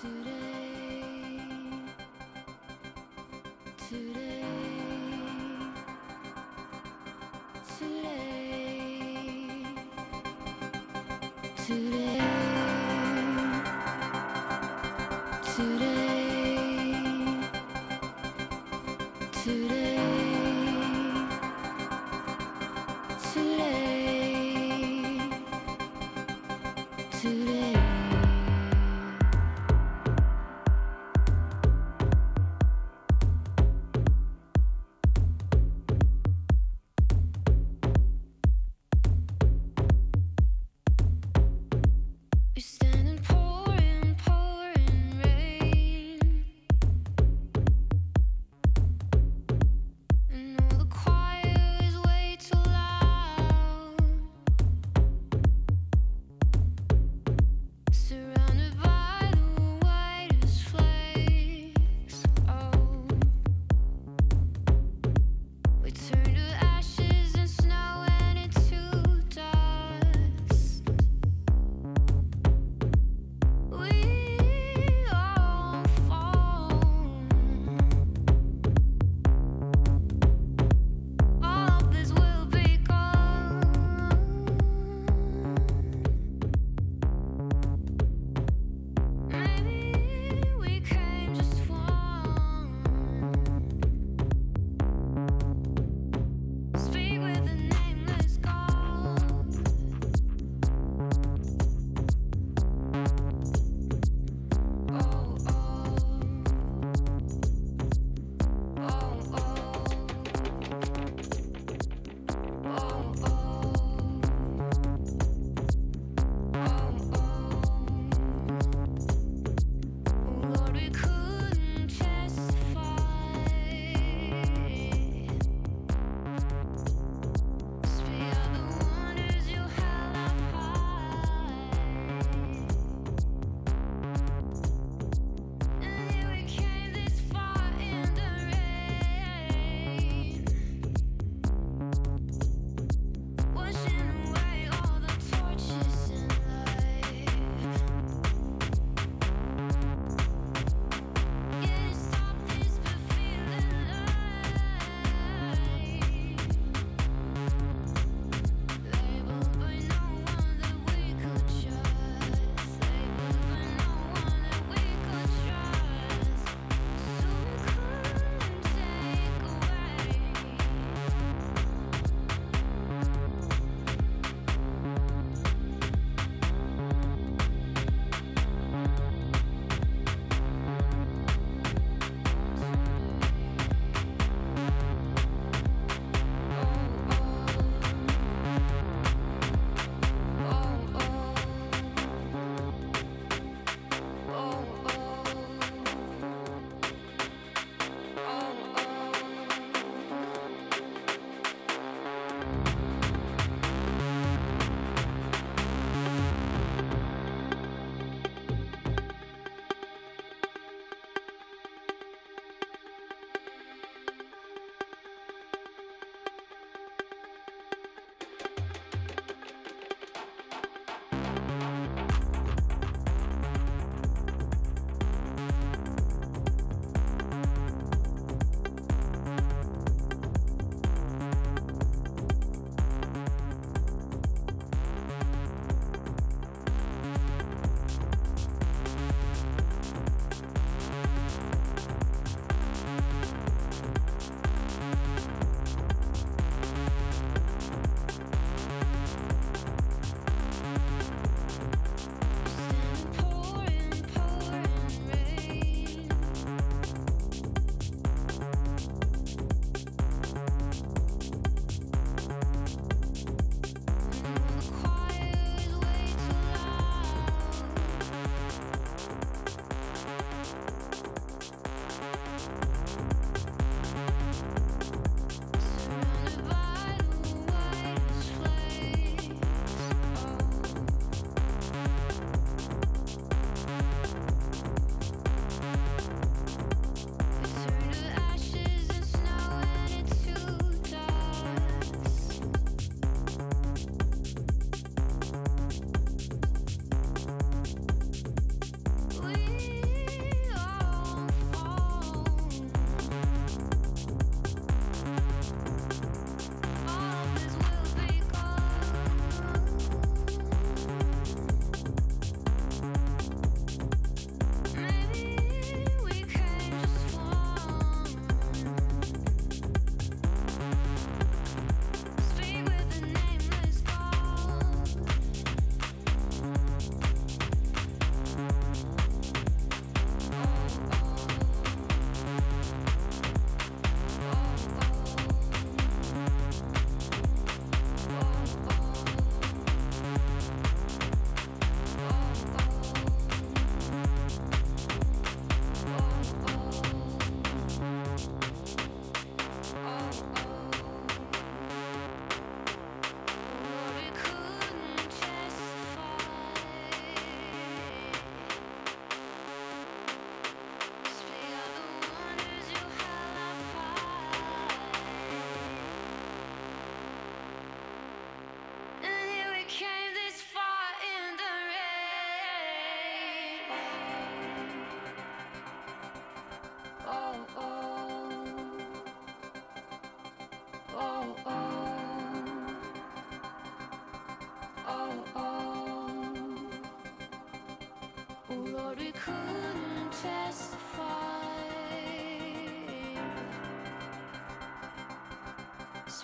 today. Today, today.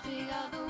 cuidado